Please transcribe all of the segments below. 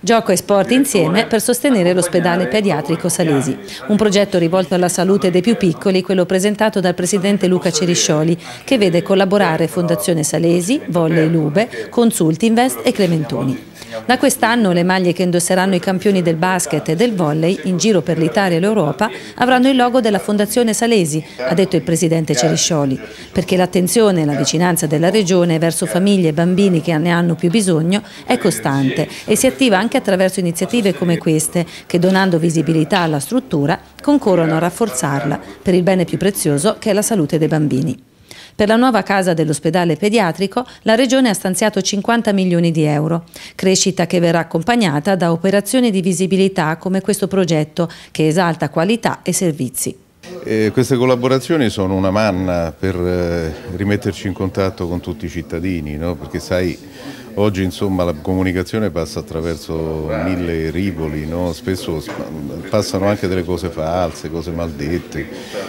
Gioco e sport insieme per sostenere l'ospedale pediatrico Salesi. Un progetto rivolto alla salute dei più piccoli, quello presentato dal presidente Luca Ceriscioli, che vede collaborare Fondazione Salesi, Volley Lube, Consulti Invest e Clementoni. Da quest'anno le maglie che indosseranno i campioni del basket e del volley in giro per l'Italia e l'Europa avranno il logo della Fondazione Salesi, ha detto il presidente Ceriscioli, perché l'attenzione e la vicinanza della regione verso famiglie e bambini che ne hanno più bisogno è costante e si attiva anche attraverso iniziative come queste che donando visibilità alla struttura concorrono a rafforzarla per il bene più prezioso che è la salute dei bambini. Per la nuova casa dell'ospedale pediatrico la Regione ha stanziato 50 milioni di euro, crescita che verrà accompagnata da operazioni di visibilità come questo progetto che esalta qualità e servizi. Eh, queste collaborazioni sono una manna per eh, rimetterci in contatto con tutti i cittadini, no? perché sai Oggi insomma, la comunicazione passa attraverso mille rivoli, no? spesso passano anche delle cose false, cose maldette.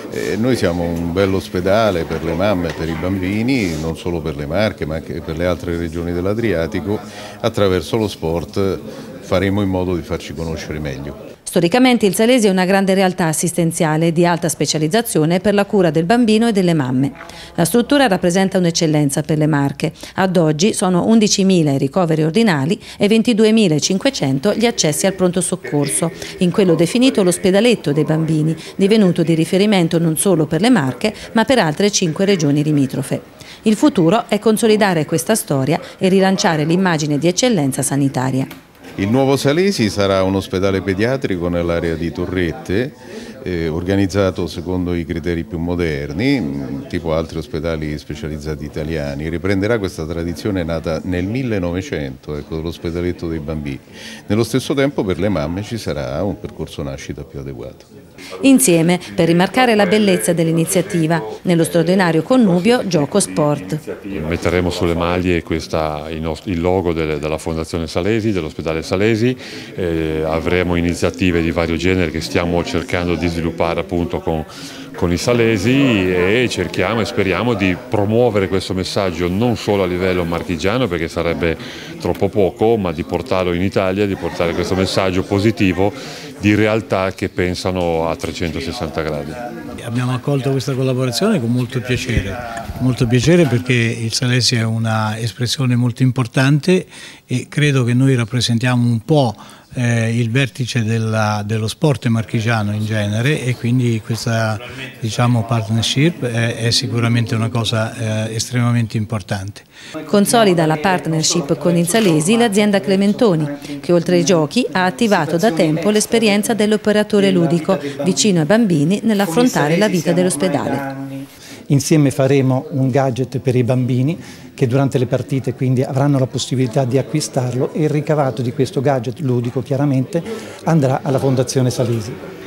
E noi siamo un bello ospedale per le mamme per i bambini, non solo per le Marche ma anche per le altre regioni dell'Adriatico. Attraverso lo sport faremo in modo di farci conoscere meglio. Storicamente il Salesi è una grande realtà assistenziale di alta specializzazione per la cura del bambino e delle mamme. La struttura rappresenta un'eccellenza per le Marche. Ad oggi sono 11.000 i ricoveri ordinali e 22.500 gli accessi al pronto soccorso, in quello definito l'ospedaletto dei bambini, divenuto di riferimento non solo per le Marche ma per altre cinque regioni limitrofe. Il futuro è consolidare questa storia e rilanciare l'immagine di eccellenza sanitaria. Il nuovo Salesi sarà un ospedale pediatrico nell'area di Torrette, eh, organizzato secondo i criteri più moderni, tipo altri ospedali specializzati italiani. Riprenderà questa tradizione nata nel 1900, ecco, l'ospedaletto dei bambini. Nello stesso tempo per le mamme ci sarà un percorso nascita più adeguato. Insieme per rimarcare la bellezza dell'iniziativa, nello straordinario connubio Gioco Sport. Metteremo sulle maglie questa, il logo della Fondazione Salesi, dell'ospedale Salesi, eh, avremo iniziative di vario genere che stiamo cercando di sviluppare appunto con, con i salesi e cerchiamo e speriamo di promuovere questo messaggio non solo a livello marchigiano perché sarebbe troppo poco, ma di portarlo in Italia, di portare questo messaggio positivo di realtà che pensano a 360 gradi. Abbiamo accolto questa collaborazione con molto piacere, molto piacere perché il Salesi è un'espressione molto importante e credo che noi rappresentiamo un po' eh, il vertice della, dello sport marchigiano in genere e quindi questa diciamo, partnership è, è, sicuramente una cosa eh, estremamente importante. Consolida la partnership con il Salesi l'azienda Clementoni che oltre ai giochi ha attivato da tempo l'esperienza dell'operatore ludico vicino ai bambini nell'affrontare la vita dell'ospedale. Insieme faremo un gadget per i bambini che durante le partite quindi avranno la possibilità di acquistarlo e il ricavato di questo gadget ludico chiaramente andrà alla Fondazione Salesi.